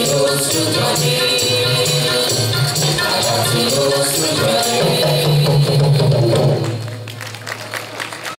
Lost to the day. I got lost to the day.